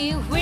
we.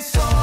só.